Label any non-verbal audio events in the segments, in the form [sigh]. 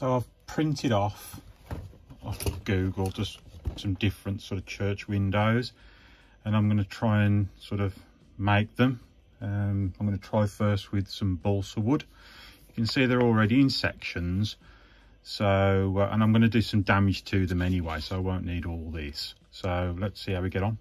So I've printed off off of Google just some different sort of church windows and I'm going to try and sort of make them. Um, I'm going to try first with some balsa wood. You can see they're already in sections. So, uh, and I'm going to do some damage to them anyway, so I won't need all this. So let's see how we get on.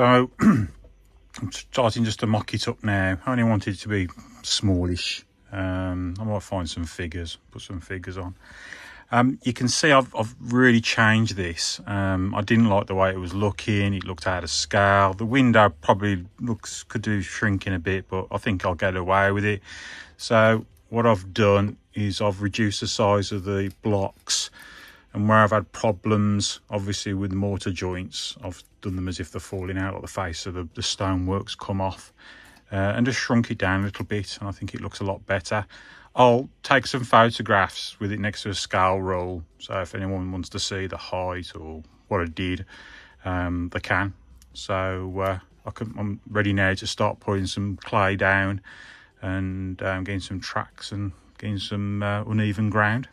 So [clears throat] I'm starting just to mock it up now. I only wanted it to be smallish. Um, I might find some figures, put some figures on. Um, you can see I've, I've really changed this. Um, I didn't like the way it was looking. It looked out of scale. The window probably looks could do shrinking a bit, but I think I'll get away with it. So what I've done is I've reduced the size of the blocks and where I've had problems obviously with mortar joints I've done them as if they're falling out of the face so the, the stonework's come off uh, and just shrunk it down a little bit and I think it looks a lot better. I'll take some photographs with it next to a scale roll so if anyone wants to see the height or what I did um, they can. So uh, I I'm ready now to start putting some clay down and um, getting some tracks and getting some uh, uneven ground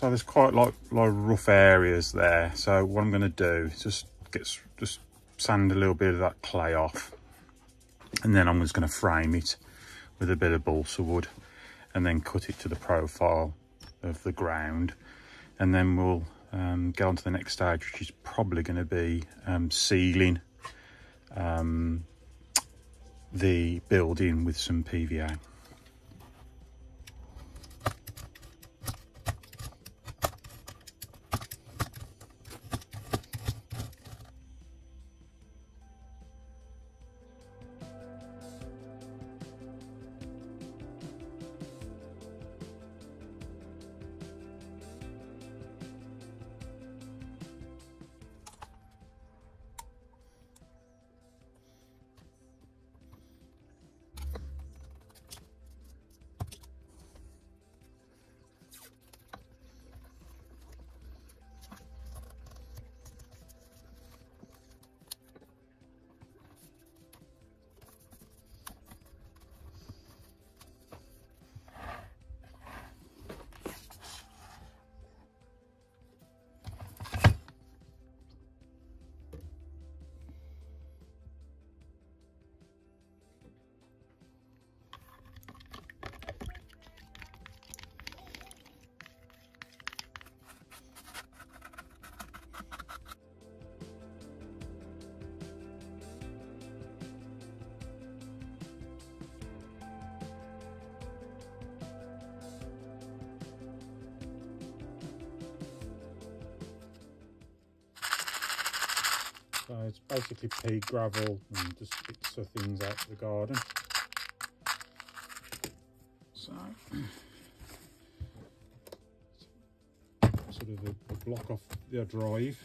So there's quite like, like rough areas there. So what I'm going to do is just get just sand a little bit of that clay off. And then I'm just going to frame it with a bit of balsa wood and then cut it to the profile of the ground. And then we'll um, get on to the next stage, which is probably going to be um, sealing um, the building with some PVA. So it's basically pea gravel and just bits of things out of the garden. So [clears throat] sort of a, a block off their drive